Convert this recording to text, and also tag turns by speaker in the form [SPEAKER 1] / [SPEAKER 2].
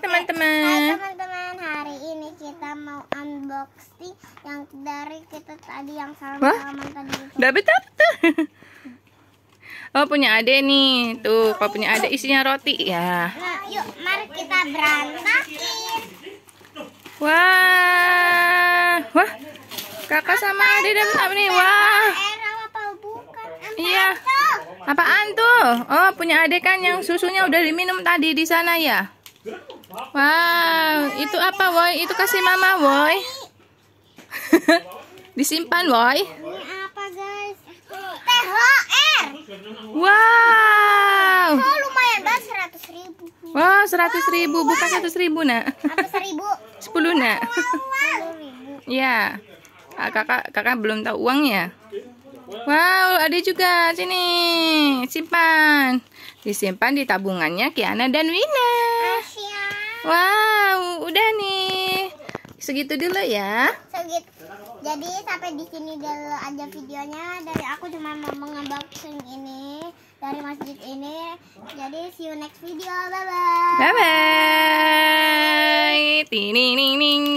[SPEAKER 1] teman-teman.
[SPEAKER 2] teman-teman hari ini kita mau unboxing yang dari kita tadi yang
[SPEAKER 1] Wah.
[SPEAKER 2] salaman tadi itu.
[SPEAKER 1] Udah betul betul. Oh punya ade nih. Tuh, kalau punya ade isinya roti ya.
[SPEAKER 2] Nah, yuk mari kita berantakin.
[SPEAKER 1] Wah. Wah. Kakak sama ade dapat apa nih? Wah.
[SPEAKER 2] Era apa bukan?
[SPEAKER 1] Iya. Apaan tuh? Oh, punya ade kan yang susunya udah diminum tadi di sana ya? Wow, itu apa, Woi? Itu kasih mama, Woi. Disimpan, Woi.
[SPEAKER 2] Ini apa guys? THR.
[SPEAKER 1] Wow.
[SPEAKER 2] Oh lumayan banget seratus ribu.
[SPEAKER 1] Wow, seratus ribu, bukan seratus ribu, nak.
[SPEAKER 2] Apa seribu?
[SPEAKER 1] Sepuluh, nak.
[SPEAKER 2] Sepuluh ribu.
[SPEAKER 1] Ya. Ah, kakak, kakak belum tahu uangnya. Wow, ada juga sini. Simpan. Disimpan di tabungannya Kiana dan Wina. Wow, udah nih. Segitu dulu ya.
[SPEAKER 2] Segitu. Jadi sampai di sini dulu aja videonya. Dari aku cuma mau mengunboxing ini dari masjid ini. Jadi see you next video. Bye bye.
[SPEAKER 1] Bye bye. Tini